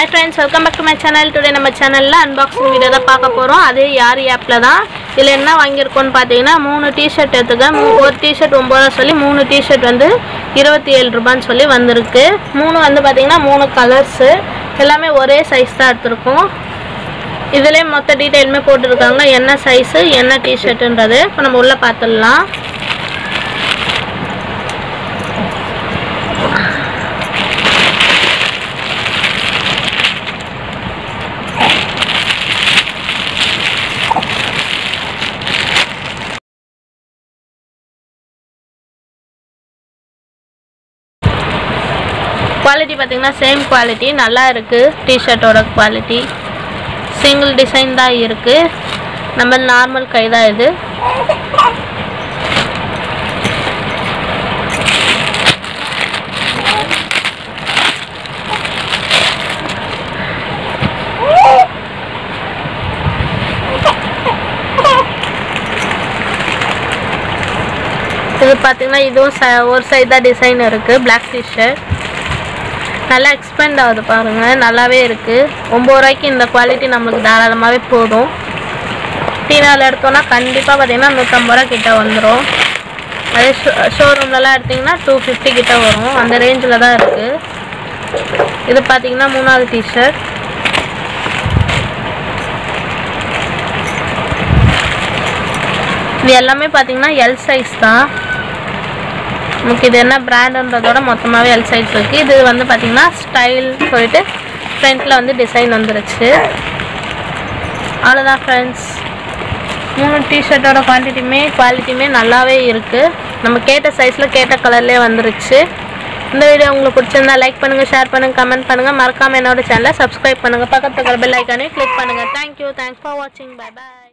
Hi friends welcome back to my channel today நம்ம சேனலில் unboxing video தான் பார்க்க போகிறோம் அதே யார் ஆப்பில் தான்? இதில் என்ன வாங்கியிருக்கோன்னு பார்த்தீங்கன்னா மூணு டிஷர்ட் எடுத்துக்க. மூ ஒரு டிஷர்ட் ஒம்பது ரூபா சொல்லி மூணு டிஷர்ட் வந்து இருபத்தி ஏழு ரூபான்னு சொல்லி வந்திருக்கு. மூணு வந்து பார்த்தீங்கன்னா மூணு கலர்ஸு எல்லாமே ஒரே சைஸ் தான் எடுத்திருக்கோம். இதுலேயே மொத்த டீட்டெயிலுமே போட்டிருக்காங்க. என்ன சைஸு என்ன டிஷர்ட்டுன்றது இப்போ நம்ம உள்ளே பார்த்துடலாம். குவாலிட்டி பார்த்தீங்கன்னா சேம் குவாலிட்டி நல்லா இருக்குது டிஷர்ட்டோட குவாலிட்டி சிங்கிள் டிசைன் தான் இருக்குது நம்ம நார்மல் கை தான் இது. இது பார்த்தீங்கன்னா இதுவும் ச ஒரு சைடு தான் டிசைன் இருக்குது பிளாக் டிஷர்ட் நல்லா எக்ஸ்பெண்ட் ஆகுது பாருங்கள் நல்லாவே இருக்குது ஒம்பது ரூபாய்க்கு இந்த குவாலிட்டி நம்மளுக்கு தாராளமாகவே போதும். டீனாவில் எடுத்தோன்னா கண்டிப்பாக பார்த்தீங்கன்னா நூற்றம்பது ரூபா கிட்ட வந்துடும் அதே ஷோ ஷோரூம்லலாம் எடுத்திங்கன்னா டூ ஃபிஃப்டி கிட்ட வரும். அந்த ரேஞ்சில் தான் இருக்குது இது பார்த்தீங்கன்னா மூணாவது டிஷர்ட் இது எல்லாமே பார்த்தீங்கன்னா எல் சைஸ் தான். நமக்கு இது என்ன பிராண்டுன்றதோட மொத்தமாகவே எல் சைஸ் இருக்குது இது வந்து பார்த்திங்கன்னா ஸ்டைல் சொல்லிட்டு ஃப்ரண்ட்டில் வந்து டிசைன் வந்துருச்சு. அவ்வளோதான் ஃப்ரெண்ட்ஸ் மூணு டிஷர்ட்டோட குவான்டிட்டியுமே குவாலிட்டியுமே நல்லாவே இருக்குது நம்ம கேட்ட சைஸில் கேட்ட கலர்லேயே வந்துருச்சு. இந்த வீடியோ உங்களுக்கு பிடிச்சிருந்தா லைக் பண்ணுங்கள் ஷேர் பண்ணுங்கள் கமெண்ட் பண்ணுங்கள் மறக்காமல் என்னோட சேனலை சப்ஸ்கிரைப் பண்ணுங்கள் பக்கத்தில் பெல் ஐக்கானே கிளிக் பண்ணுங்கள் தேங்க்யூ தேங்க்ஸ் ஃபார் வாட்சிங் பை பாய்